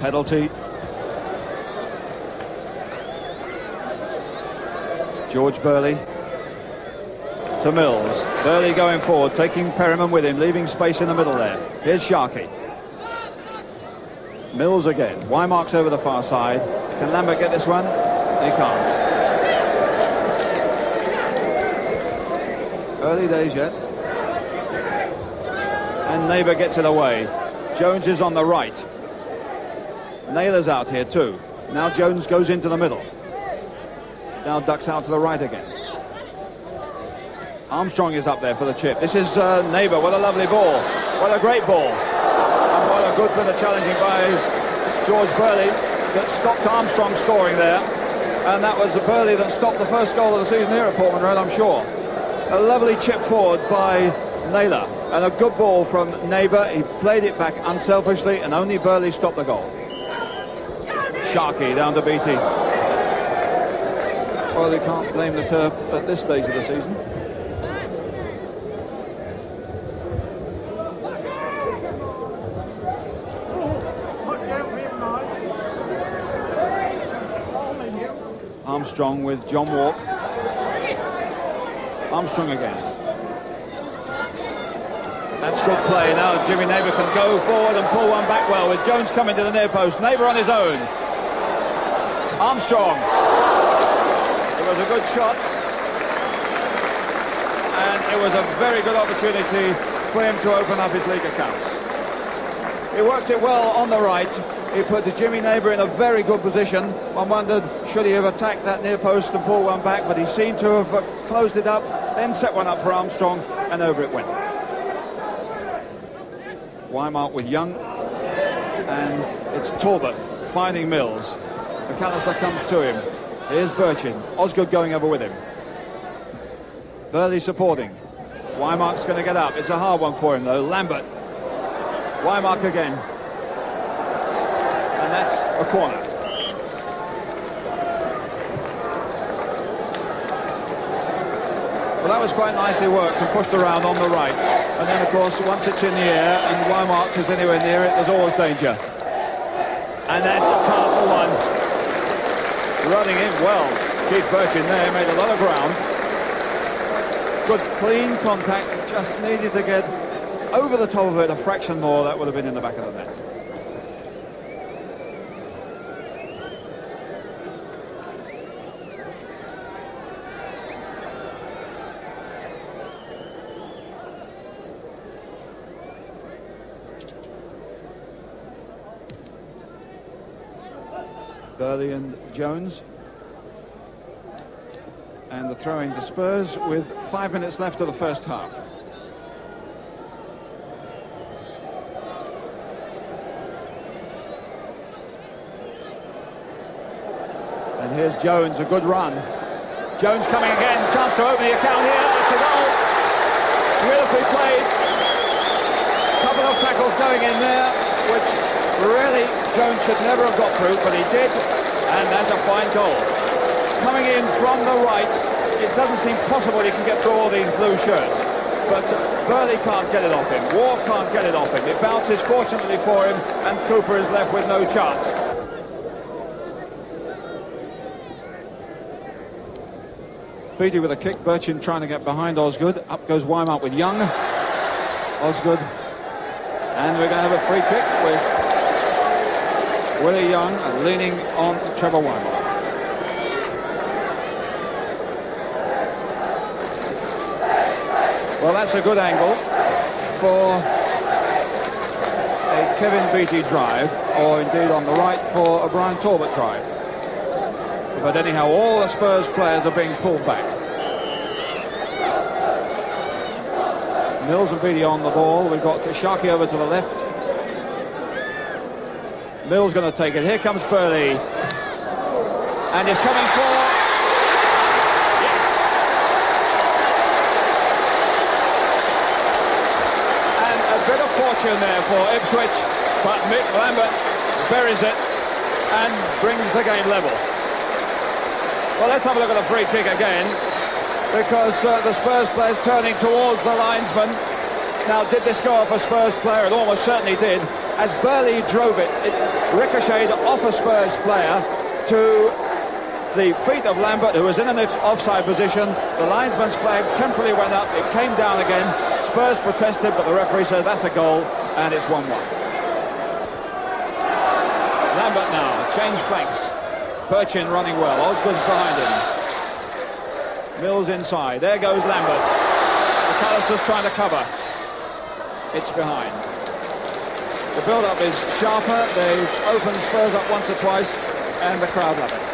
penalty. George Burley to Mills. Burley going forward, taking Perryman with him, leaving space in the middle there. Here's Sharkey. Mills again. Whymark's over the far side. Can Lambert get this one? He can't. Early days yet. And Neighbour gets it away. Jones is on the right. Naylor's out here too. Now Jones goes into the middle. Now ducks out to the right again. Armstrong is up there for the chip. This is uh, Neighbour. What a lovely ball. What a great ball. And what a good bit of challenging by George Burley that stopped Armstrong scoring there. And that was Burley that stopped the first goal of the season here at Portman Road, I'm sure. A lovely chip forward by Naylor. And a good ball from Neighbour. He played it back unselfishly and only Burley stopped the goal. Sharkey down to Beattie. Well, you can't blame the turf at this stage of the season. Armstrong with John Walk. Armstrong again. That's good play. Now Jimmy Neighbour can go forward and pull one back well with Jones coming to the near post. Neighbour on his own. Armstrong. It was a good shot. And it was a very good opportunity for him to open up his league account. He worked it well on the right. He put the Jimmy Neighbour in a very good position. One wondered, should he have attacked that near post and pulled one back, but he seemed to have uh, closed it up, then set one up for Armstrong, and over it went. Whymark with Young, and it's Talbot finding Mills. McAllister comes to him. Here's Bertschin. Osgood going over with him. Burley supporting. Whymark's going to get up. It's a hard one for him, though. Lambert. Whymark again. And that's a corner. Well, that was quite nicely worked and pushed around on the right. And then, of course, once it's in the air and Whymark is anywhere near it, there's always danger. And that's a powerful one. Running in well. Keith Bertschin there made a lot of ground. Good clean contact, just needed to get over the top of it a fraction more, that would have been in the back of the net. Burley and Jones. And the throw-in to Spurs with five minutes left of the first half. And here's Jones, a good run. Jones coming again, chance to open the account here, it's a goal. Beautifully played. Couple of tackles going in there, which really Jones should never have got through, but he did, and that's a fine goal. Coming in from the right, it doesn't seem possible he can get through all these blue shirts. But uh, Burley can't get it off him. Ward can't get it off him. It bounces fortunately for him, and Cooper is left with no chance. Beattie with a kick, Bertschin trying to get behind Osgood. Up goes Whymark with Young. Osgood. And we're going to have a free kick with Willie Young leaning on Trevor Whymark. Well, that's a good angle for a Kevin Beattie drive, or indeed on the right for a Brian Talbot drive. But anyhow, all the Spurs players are being pulled back. Mills and Beattie on the ball. We've got Sharkey over to the left. Mills going to take it. Here comes Burley. And he's coming for... Yes! And a bit of fortune there for Ipswich, but Mick Lambert buries it and brings the game level. Well, let's have a look at the free kick again, because uh, the Spurs player's turning towards the linesman. Now, did this go off a Spurs player? It almost certainly did. As Burley drove it, it ricocheted off a Spurs player to the feet of Lambert, who was in an offside position. The linesman's flag temporarily went up. It came down again. Spurs protested, but the referee said that's a goal, and it's 1-1. Lambert now, change flanks. Bertschin running well. Osgood's behind him. Mills inside. There goes Lambert. McAllister's trying to cover. It's behind. The build-up is sharper. They've opened Spurs up once or twice, and the crowd love it.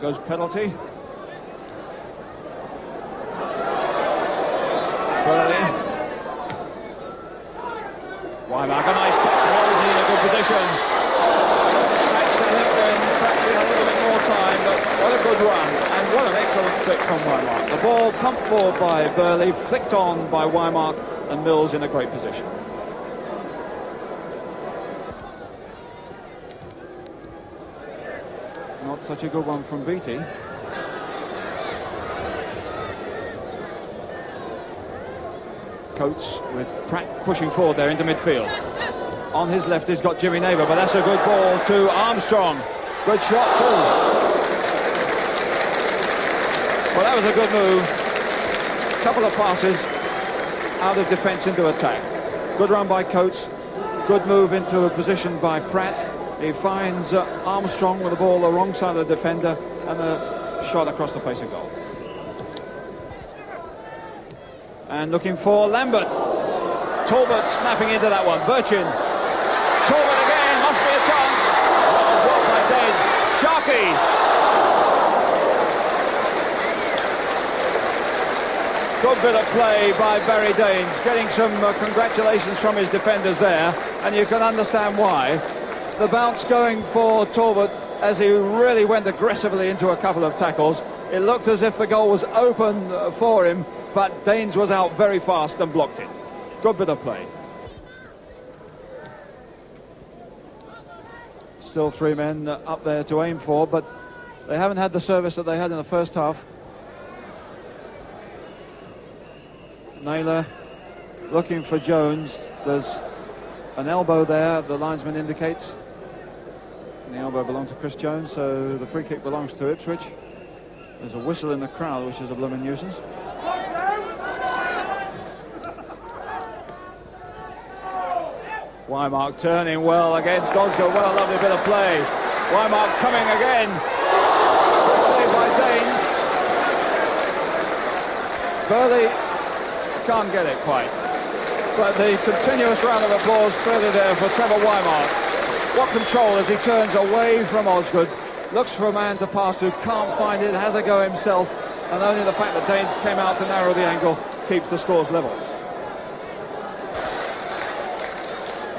goes penalty. Burley. Whymark, a nice touch. Mills in a good position. Snatched the hip then, perhaps he had a little bit more time, but what a good run. And what an excellent flick from Whymark. The ball pumped forward by Burley, flicked on by Whymark, and Mills in a great position. Not such a good one from Beattie. Coates with Pratt pushing forward there into midfield. On his left he's got Jimmy Neighbour, but that's a good ball to Armstrong. Good shot too. Well, that was a good move. Couple of passes out of defence into attack. Good run by Coates. Good move into a position by Pratt. He finds uh, Armstrong with the ball the wrong side of the defender and a shot across the face of goal. And looking for Lambert. Talbot snapping into that one. Bertschin. Talbot again. Must be a chance. Blocked by Daines. Sharkey. Good bit of play by Barry Daines, getting some uh, congratulations from his defenders there, and you can understand why the bounce going for Talbot as he really went aggressively into a couple of tackles. It looked as if the goal was open for him, but Daines was out very fast and blocked it. Good bit of play. Still three men up there to aim for, but they haven't had the service that they had in the first half. Naylor looking for Jones. There's an elbow there, the linesman indicates. And the elbow belonged to Chris Jones, so the free kick belongs to Ipswich. There's a whistle in the crowd, which is a blooming nuisance. Whymark turning well against Osgood. What a lovely bit of play. Whymark coming again. Good save by Daines. Burley can't get it quite. But the continuous round of applause clearly there for Trevor Whymark. What control as he turns away from Osgood, looks for a man to pass who can't find it, has a go himself, and only the fact that Daines came out to narrow the angle keeps the scores level.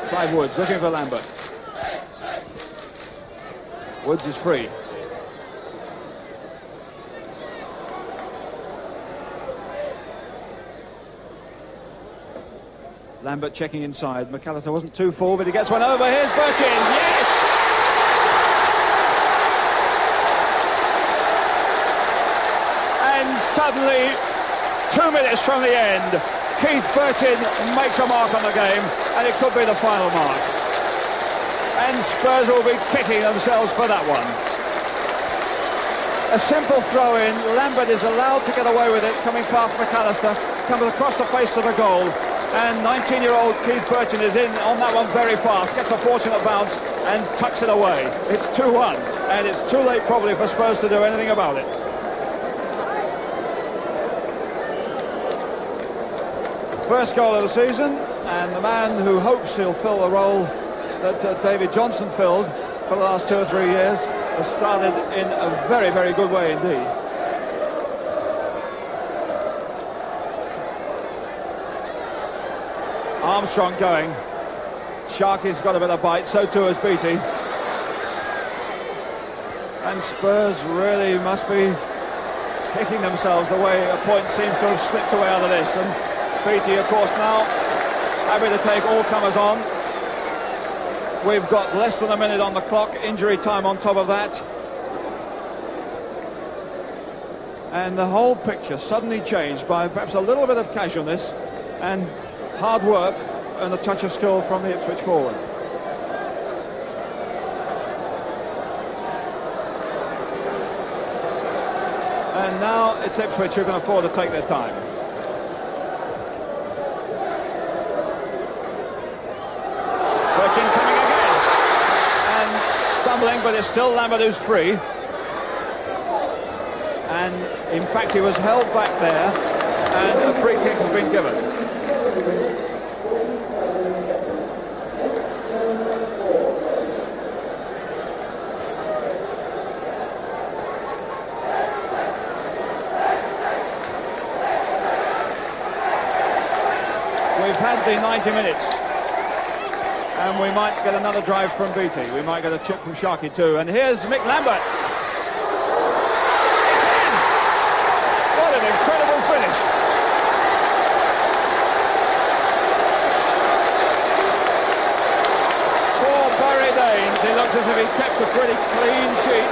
Clive Woods looking for Lambert. Woods is free. Lambert checking inside. McAllister wasn't too full, but he gets one over. Here's Bertschin. Yes! And suddenly, two minutes from the end, Keith Bertschin makes a mark on the game, and it could be the final mark. And Spurs will be kicking themselves for that one. A simple throw-in. Lambert is allowed to get away with it, coming past McAllister, comes across the face of the goal, and 19-year-old Keith Bertschin is in on that one very fast, gets a fortunate bounce and tucks it away. It's 2-1, and it's too late probably for Spurs to do anything about it. First goal of the season, and the man who hopes he'll fill the role that uh, David Johnson filled for the last two or three years has started in a very, very good way indeed. Armstrong going. Sharkey's got a bit of bite, so too has Beattie. And Spurs really must be kicking themselves the way a point seems to have slipped away out of this. And Beattie, of course, now happy to take all comers on. We've got less than a minute on the clock, injury time on top of that. And the whole picture suddenly changed by perhaps a little bit of casualness and hard work and a touch of skill from the Ipswich forward. And now it's Ipswich who can afford to take their time. Bertschin coming again. And stumbling, but it's still Lambert who's free. And in fact, he was held back there, and a free kick has been given. We've had the 90 minutes. And we might get another drive from Beattie. We might get a chip from Sharkey too. And here's Mick Lambert. What an incredible finish. Poor Barry Daines. He looked as if he kept a pretty clean sheet.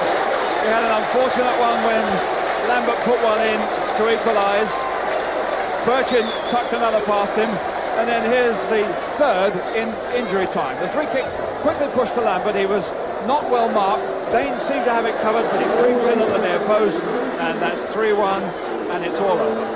He had an unfortunate one when Lambert put one in to equalise. Bertschin tucked another past him. And then here's the third in injury time. The free kick quickly pushed to Lambert. He was not well marked. Daines seemed to have it covered, but it creeps in at the near post. And that's 3-1, and it's all over.